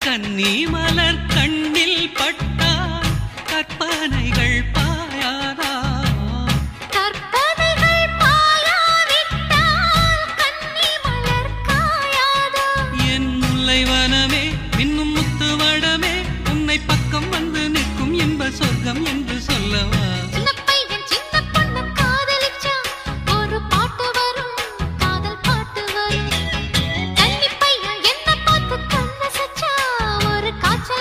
கன்னி மலர் கண்ணில் பட்டா கற்பனைகள் பாயாதா? கற்பனைகள் பாயாவிட்டால் கன்னி மலர் காயாதா? என் முல்லைவனமே இன்னும் முத்துவடமே உன்னை என்று caught you.